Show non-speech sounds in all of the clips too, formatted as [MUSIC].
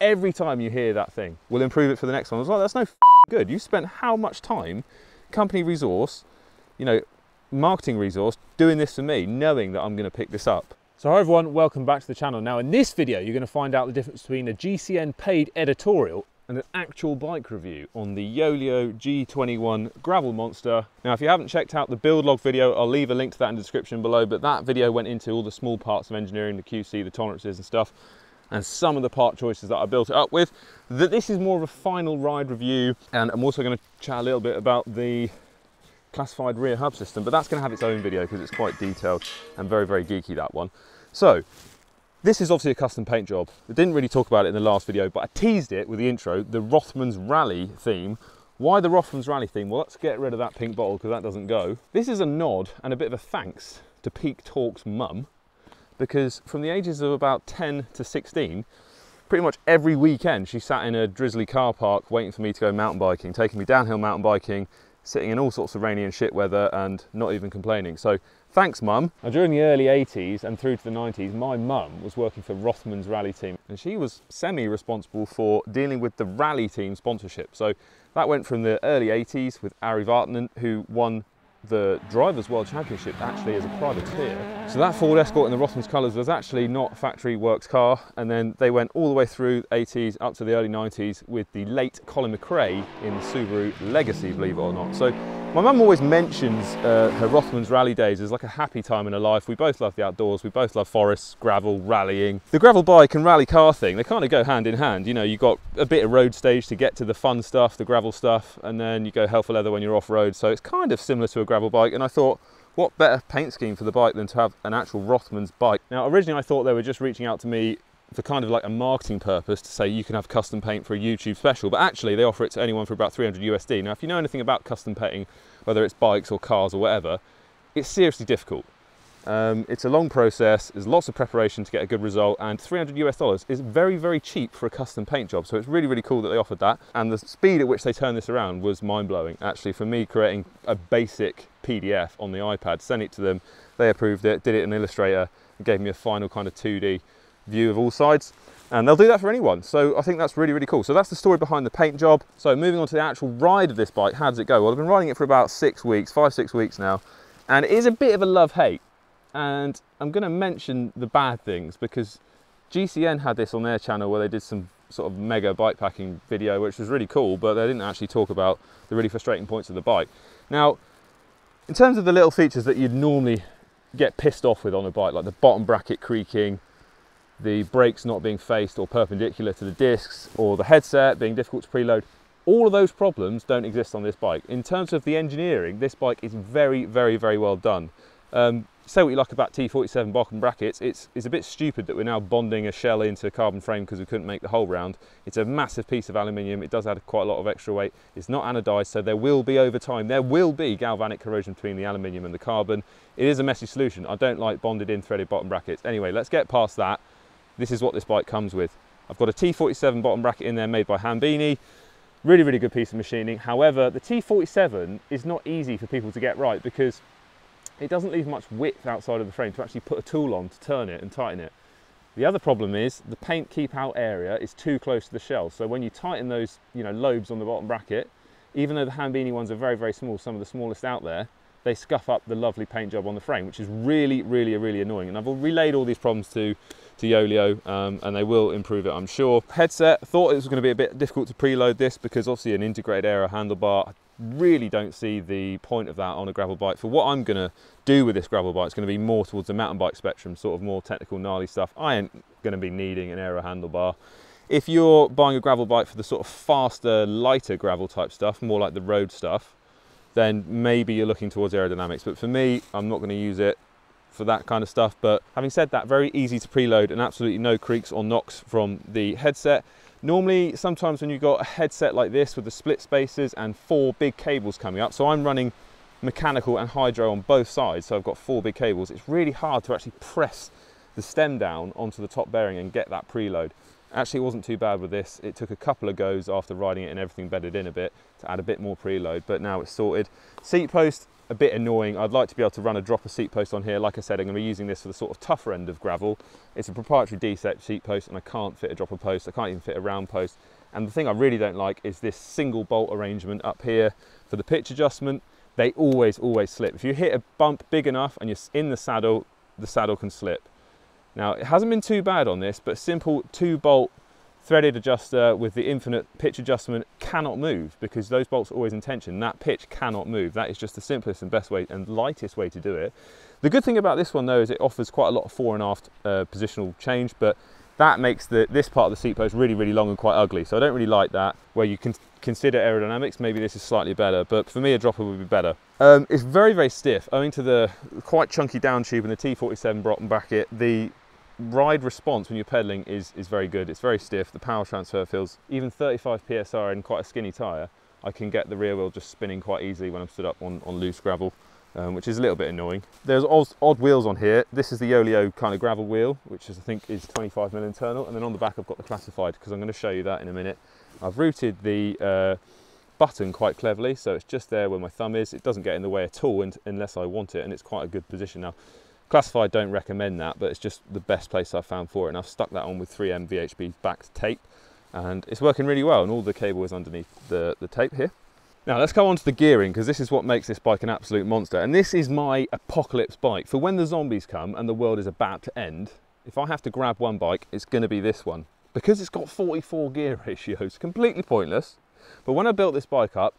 every time you hear that thing, we'll improve it for the next one. I was like, that's no good. You spent how much time, company resource, you know, marketing resource, doing this for me, knowing that I'm going to pick this up. So hi everyone, welcome back to the channel. Now in this video, you're going to find out the difference between a GCN paid editorial and an actual bike review on the Yoleo G21 Gravel Monster. Now if you haven't checked out the build log video, I'll leave a link to that in the description below, but that video went into all the small parts of engineering, the QC, the tolerances and stuff, and some of the part choices that I built it up with. That This is more of a final ride review, and I'm also going to chat a little bit about the classified rear hub system, but that's going to have its own video because it's quite detailed and very, very geeky, that one. So, this is obviously a custom paint job. I didn't really talk about it in the last video, but I teased it with the intro, the Rothmans Rally theme. Why the Rothmans Rally theme? Well, let's get rid of that pink bottle because that doesn't go. This is a nod and a bit of a thanks to Peak Torque's mum, because from the ages of about 10 to 16, pretty much every weekend she sat in a drizzly car park waiting for me to go mountain biking, taking me downhill mountain biking, sitting in all sorts of rainy and shit weather and not even complaining. So thanks mum. Now, during the early 80s and through to the 90s, my mum was working for Rothmans Rally Team and she was semi-responsible for dealing with the rally team sponsorship. So that went from the early 80s with Ari Vatanen, who won the Drivers' World Championship actually as a privateer. So that Ford Escort in the Rothmans colours was actually not factory works car and then they went all the way through 80s up to the early 90s with the late Colin McRae in the Subaru Legacy, believe it or not. So my mum always mentions uh, her Rothmans rally days as like a happy time in her life. We both love the outdoors, we both love forests, gravel, rallying. The gravel bike and rally car thing, they kind of go hand in hand. You know, you've got a bit of road stage to get to the fun stuff, the gravel stuff, and then you go hell for leather when you're off road. So it's kind of similar to a gravel bike. And I thought, what better paint scheme for the bike than to have an actual Rothmans bike? Now, originally I thought they were just reaching out to me for kind of like a marketing purpose to say you can have custom paint for a YouTube special, but actually they offer it to anyone for about 300 USD. Now, if you know anything about custom painting, whether it's bikes or cars or whatever, it's seriously difficult. Um, it's a long process, there's lots of preparation to get a good result, and 300 US dollars is very, very cheap for a custom paint job. So it's really, really cool that they offered that. And the speed at which they turned this around was mind blowing. Actually, for me, creating a basic PDF on the iPad, sent it to them, they approved it, did it in Illustrator, and gave me a final kind of 2D view of all sides and they'll do that for anyone. So I think that's really really cool. So that's the story behind the paint job. So moving on to the actual ride of this bike how does it go? Well I've been riding it for about six weeks five six weeks now and it is a bit of a love hate and I'm going to mention the bad things because GCN had this on their channel where they did some sort of mega bike packing video which was really cool but they didn't actually talk about the really frustrating points of the bike. Now in terms of the little features that you'd normally get pissed off with on a bike like the bottom bracket creaking the brakes not being faced or perpendicular to the discs, or the headset being difficult to preload. All of those problems don't exist on this bike. In terms of the engineering, this bike is very, very, very well done. Um, say what you like about T47 bottom brackets, it's, it's a bit stupid that we're now bonding a shell into a carbon frame because we couldn't make the hole round. It's a massive piece of aluminium, it does add quite a lot of extra weight. It's not anodized, so there will be over time, there will be galvanic corrosion between the aluminium and the carbon. It is a messy solution. I don't like bonded in threaded bottom brackets. Anyway, let's get past that this is what this bike comes with. I've got a T47 bottom bracket in there made by Hambini. Really, really good piece of machining. However, the T47 is not easy for people to get right because it doesn't leave much width outside of the frame to actually put a tool on to turn it and tighten it. The other problem is the paint keep out area is too close to the shell. So when you tighten those you know, lobes on the bottom bracket, even though the Hambini ones are very, very small, some of the smallest out there, they scuff up the lovely paint job on the frame, which is really, really, really annoying. And I've relayed all these problems to to Yoleo um, and they will improve it I'm sure. Headset, thought it was going to be a bit difficult to preload this because obviously an integrated aero handlebar, I really don't see the point of that on a gravel bike. For what I'm going to do with this gravel bike, it's going to be more towards the mountain bike spectrum, sort of more technical gnarly stuff. I ain't going to be needing an aero handlebar. If you're buying a gravel bike for the sort of faster, lighter gravel type stuff, more like the road stuff, then maybe you're looking towards aerodynamics. But for me, I'm not going to use it for that kind of stuff. But having said that, very easy to preload and absolutely no creaks or knocks from the headset. Normally, sometimes when you've got a headset like this with the split spacers and four big cables coming up, so I'm running mechanical and hydro on both sides, so I've got four big cables, it's really hard to actually press the stem down onto the top bearing and get that preload. Actually, it wasn't too bad with this. It took a couple of goes after riding it and everything bedded in a bit to add a bit more preload, but now it's sorted. Seat post, a bit annoying. I'd like to be able to run a dropper seat post on here. Like I said, I'm going to be using this for the sort of tougher end of gravel. It's a proprietary D-set seat post and I can't fit a dropper post. I can't even fit a round post. And the thing I really don't like is this single bolt arrangement up here for the pitch adjustment. They always, always slip. If you hit a bump big enough and you're in the saddle, the saddle can slip. Now, it hasn't been too bad on this, but simple two bolt threaded adjuster with the infinite pitch adjustment cannot move because those bolts are always in tension. That pitch cannot move. That is just the simplest and best way and lightest way to do it. The good thing about this one though is it offers quite a lot of fore and aft uh, positional change, but that makes the, this part of the seat post really, really long and quite ugly. So I don't really like that. Where you can consider aerodynamics, maybe this is slightly better, but for me a dropper would be better. Um, it's very, very stiff owing to the quite chunky down tube and the T47 bottom bracket. The ride response when you're pedaling is, is very good. It's very stiff. The power transfer feels even 35 PSI in quite a skinny tyre. I can get the rear wheel just spinning quite easily when I'm stood up on, on loose gravel um, which is a little bit annoying. There's odd, odd, wheels on here. This is the Yoleo kind of gravel wheel, which is, I think is 25 mm internal, and then on the back I've got the classified because I'm going to show you that in a minute. I've routed the uh, button quite cleverly, so it's just there where my thumb is. It doesn't get in the way at all unless I want it, and it's quite a good position now. Classified don't recommend that, but it's just the best place I've found for it, and I've stuck that on with 3M VHB backed tape, and it's working really well, and all the cable is underneath the, the tape here. Now let's go on to the gearing because this is what makes this bike an absolute monster. And this is my apocalypse bike. For when the zombies come and the world is about to end, if I have to grab one bike, it's going to be this one. Because it's got 44 gear [LAUGHS] ratios, completely pointless. But when I built this bike up,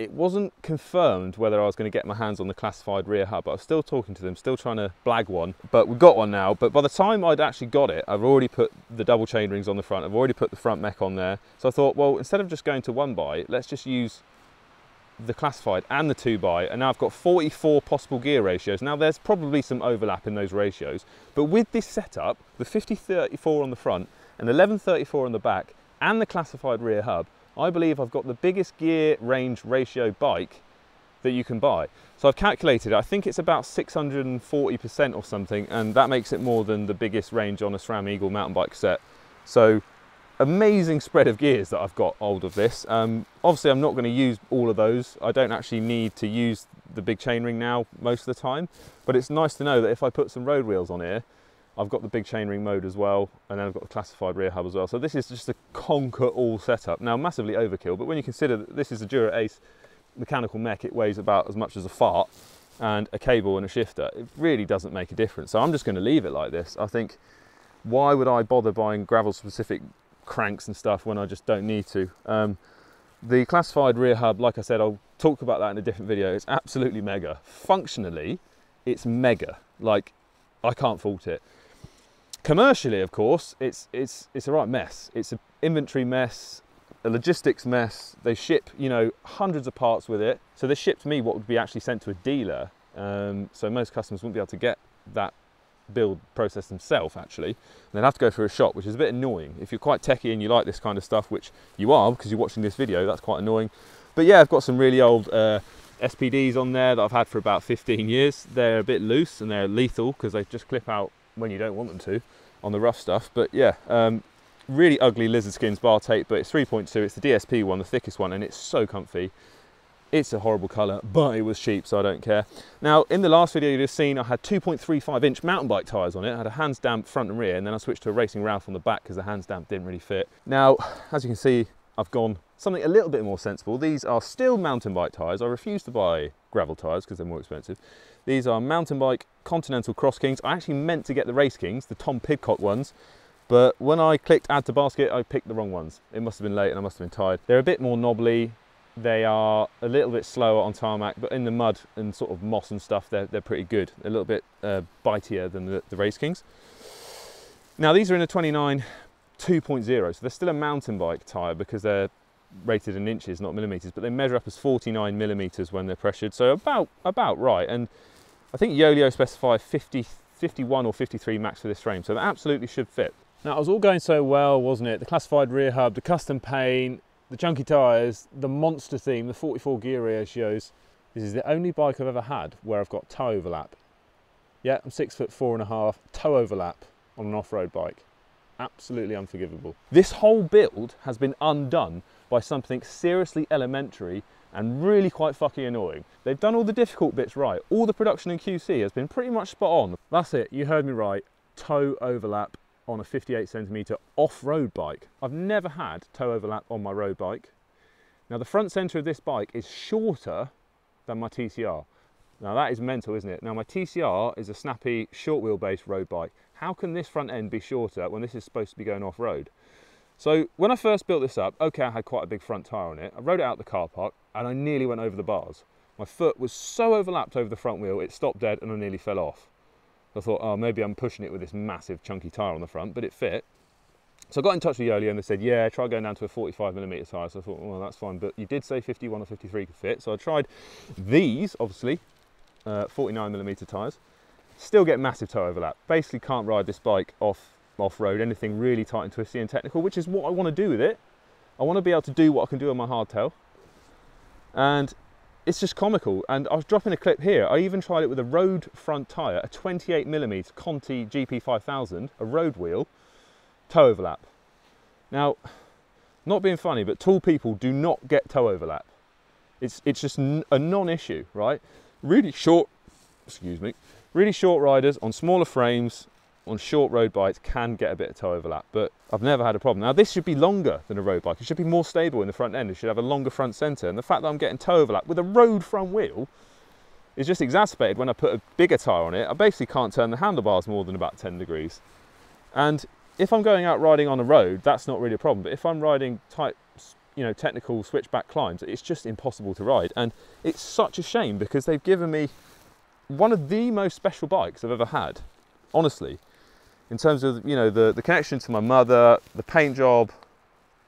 it wasn't confirmed whether I was going to get my hands on the classified rear hub. I was still talking to them, still trying to blag one, but we've got one now. But by the time I'd actually got it, I've already put the double chain rings on the front. I've already put the front mech on there. So I thought, well, instead of just going to one by, let's just use the classified and the 2 by. and now I've got 44 possible gear ratios. Now there's probably some overlap in those ratios, but with this setup, the 5034 on the front and 1134 on the back and the classified rear hub, I believe I've got the biggest gear range ratio bike that you can buy. So I've calculated, I think it's about 640% or something, and that makes it more than the biggest range on a SRAM Eagle mountain bike set. So amazing [LAUGHS] spread of gears that I've got hold of this. Um, obviously I'm not going to use all of those. I don't actually need to use the big chainring now most of the time, but it's nice to know that if I put some road wheels on here, I've got the big chainring mode as well, and then I've got the classified rear hub as well. So this is just a conquer all setup. Now massively overkill, but when you consider that this is a Dura Ace mechanical mech, it weighs about as much as a fart, and a cable and a shifter, it really doesn't make a difference. So I'm just going to leave it like this. I think why would I bother buying gravel specific cranks and stuff when I just don't need to. Um, the classified rear hub, like I said, I'll talk about that in a different video. It's absolutely mega. Functionally, it's mega. Like, I can't fault it. Commercially, of course, it's it's it's a right mess. It's an inventory mess, a logistics mess. They ship, you know, hundreds of parts with it. So they shipped me what would be actually sent to a dealer. Um, so most customers wouldn't be able to get that build process themselves actually and they'd have to go through a shop which is a bit annoying if you're quite techy and you like this kind of stuff which you are because you're watching this video that's quite annoying but yeah I've got some really old uh, SPDs on there that I've had for about 15 years they're a bit loose and they're lethal because they just clip out when you don't want them to on the rough stuff but yeah um, really ugly lizard skins bar tape but it's 3.2 it's the DSP one the thickest one and it's so comfy it's a horrible colour, but it was cheap, so I don't care. Now, in the last video you just seen, I had 2.35 inch mountain bike tyres on it. I had a Hans Dampf front and rear, and then I switched to a Racing Ralph on the back because the Hans Dampf didn't really fit. Now, as you can see, I've gone something a little bit more sensible. These are still mountain bike tyres. I refuse to buy gravel tyres because they're more expensive. These are mountain bike Continental Cross Kings. I actually meant to get the Race Kings, the Tom Pidcock ones, but when I clicked add to basket, I picked the wrong ones. It must have been late and I must have been tired. They're a bit more knobbly, they are a little bit slower on tarmac, but in the mud and sort of moss and stuff, they're, they're pretty good. A little bit uh, bitier than the, the Race Kings. Now these are in a 29 2.0, so they're still a mountain bike tyre because they're rated in inches, not millimetres, but they measure up as 49 millimetres when they're pressured, so about, about right. And I think Yoleo specify 50, 51 or 53 max for this frame, so that absolutely should fit. Now it was all going so well, wasn't it? The classified rear hub, the custom paint, the chunky tyres, the monster theme, the 44 gear ratios. This is the only bike I've ever had where I've got toe overlap. Yeah, I'm six foot four and a half, toe overlap on an off-road bike. Absolutely unforgivable. This whole build has been undone by something seriously elementary and really quite fucking annoying. They've done all the difficult bits right. All the production in QC has been pretty much spot on. That's it, you heard me right. Toe overlap on a 58 centimeter off-road bike. I've never had toe overlap on my road bike. Now the front center of this bike is shorter than my TCR. Now that is mental, isn't it? Now my TCR is a snappy short wheelbase road bike. How can this front end be shorter when this is supposed to be going off-road? So when I first built this up, okay, I had quite a big front tyre on it. I rode it out the car park and I nearly went over the bars. My foot was so overlapped over the front wheel, it stopped dead and I nearly fell off. I thought, oh, maybe I'm pushing it with this massive chunky tyre on the front, but it fit. So I got in touch with Yoleo and they said, yeah, try going down to a 45 millimeter tyre. So I thought, well, that's fine. But you did say 51 or 53 could fit. So I tried these, obviously, uh, 49 millimeter tyres. Still get massive toe overlap. Basically can't ride this bike off off-road, anything really tight and twisty and technical, which is what I want to do with it. I want to be able to do what I can do on my hardtail. And it's just comical. And I was dropping a clip here. I even tried it with a road front tyre, a 28 millimeter Conti GP5000, a road wheel, toe overlap. Now, not being funny, but tall people do not get toe overlap. It's, it's just a non-issue, right? Really short, excuse me, really short riders on smaller frames on short road bikes can get a bit of toe overlap, but I've never had a problem. Now this should be longer than a road bike. It should be more stable in the front end. It should have a longer front center. And the fact that I'm getting toe overlap with a road front wheel is just exacerbated when I put a bigger tire on it. I basically can't turn the handlebars more than about 10 degrees. And if I'm going out riding on a road, that's not really a problem. But if I'm riding tight, you know, technical switchback climbs, it's just impossible to ride. And it's such a shame because they've given me one of the most special bikes I've ever had, honestly in terms of you know the, the connection to my mother, the paint job,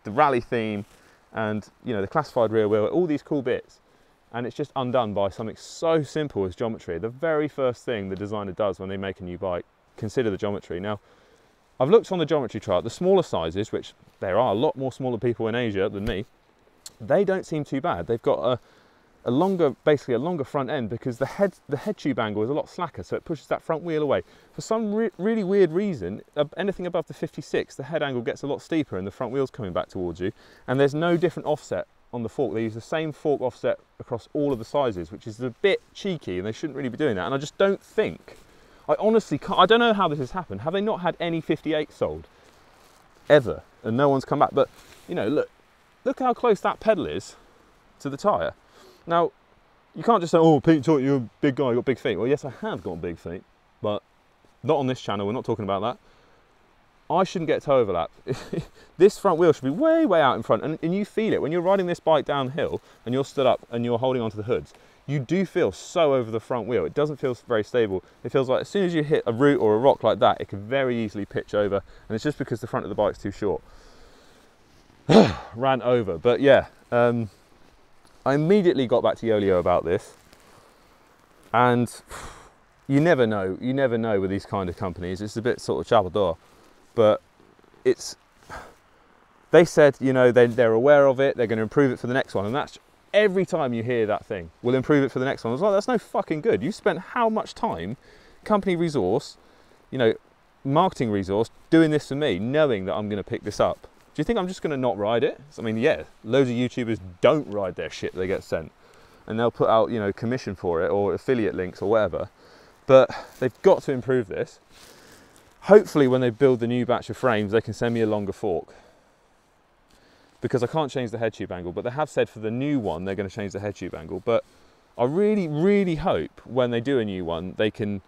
the rally theme, and you know the classified rear wheel, all these cool bits. And it's just undone by something so simple as geometry. The very first thing the designer does when they make a new bike, consider the geometry. Now, I've looked on the geometry chart, the smaller sizes, which there are a lot more smaller people in Asia than me, they don't seem too bad. They've got a a longer, basically a longer front end because the head, the head tube angle is a lot slacker, so it pushes that front wheel away. For some re really weird reason, anything above the 56, the head angle gets a lot steeper and the front wheel's coming back towards you, and there's no different offset on the fork. They use the same fork offset across all of the sizes, which is a bit cheeky, and they shouldn't really be doing that. And I just don't think, I honestly can't, I don't know how this has happened. Have they not had any 58 sold? Ever. And no one's come back. But, you know, look, look how close that pedal is to the tyre. Now, you can't just say, oh, Peak Torque you a big guy, you got big feet. Well, yes, I have got big feet, but not on this channel, we're not talking about that. I shouldn't get toe overlap. [LAUGHS] this front wheel should be way, way out in front, and, and you feel it. When you're riding this bike downhill and you're stood up and you're holding onto the hoods, you do feel so over the front wheel. It doesn't feel very stable. It feels like as soon as you hit a root or a rock like that, it can very easily pitch over, and it's just because the front of the bike's too short. [SIGHS] Ran over, but yeah, um, I immediately got back to Yoleo about this, and you never know. You never know with these kind of companies. It's a bit sort of chabador, but it's. They said, you know, they, they're aware of it. They're going to improve it for the next one, and that's every time you hear that thing. We'll improve it for the next one. I was like, that's no fucking good. You spent how much time, company resource, you know, marketing resource, doing this for me, knowing that I'm going to pick this up do you think I'm just going to not ride it? I mean, yeah, loads of YouTubers don't ride their shit they get sent. And they'll put out, you know, commission for it or affiliate links or whatever. But they've got to improve this. Hopefully when they build the new batch of frames, they can send me a longer fork. Because I can't change the head tube angle, but they have said for the new one, they're going to change the head tube angle. But I really, really hope when they do a new one, they can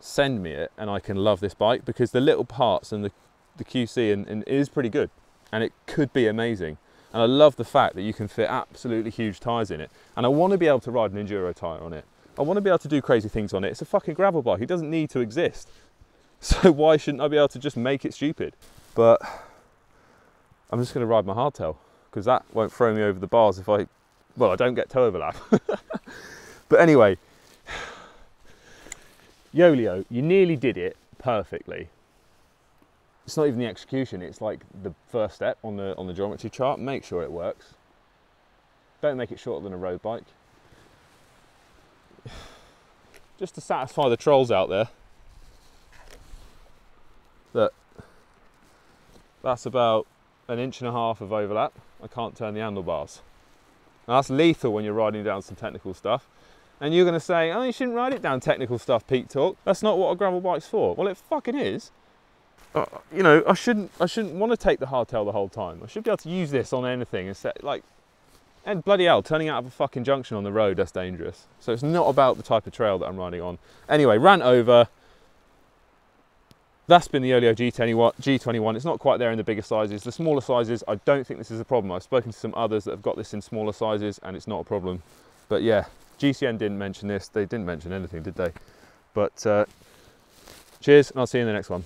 send me it and I can love this bike because the little parts and the, the QC and, and is pretty good and it could be amazing. And I love the fact that you can fit absolutely huge tyres in it. And I want to be able to ride an enduro tyre on it. I want to be able to do crazy things on it. It's a fucking gravel bike. It doesn't need to exist. [LAUGHS] So why shouldn't I be able to just make it stupid? But I'm just going to ride my hardtail because that won't throw me over the bars if I, well, I don't get toe overlap. [LAUGHS] but anyway, [SIGHS] Yoleo, you nearly did it perfectly. It's not even the execution it's like the first step on the on the geometry chart. Make sure it works. Don't make it shorter than a road bike. [SIGHS] Just to satisfy the trolls out there. That that's about an inch and a half of overlap I can't turn the handlebars And that's lethal when you're riding down some technical stuff. And you're going to say, oh, you shouldn't ride it down technical stuff, Peak Torque. That's not what a gravel bike's for. Well, it fucking is. Uh, you know, I shouldn't, I shouldn't want to take the hardtail the whole time. I should be able to use this on anything and like, and bloody hell, turning out of a fucking junction on the road, that's dangerous. So it's not about the type of trail that I'm riding on. Anyway, rant over. That's been the Yoleo G21. It's not quite there in the bigger sizes. The smaller sizes, I don't think this is a problem. I've spoken to some others that have got this in smaller sizes and it's not a problem. But yeah, GCN didn't mention this. They didn't mention anything, did they? But uh, cheers, and I'll see you in the next one.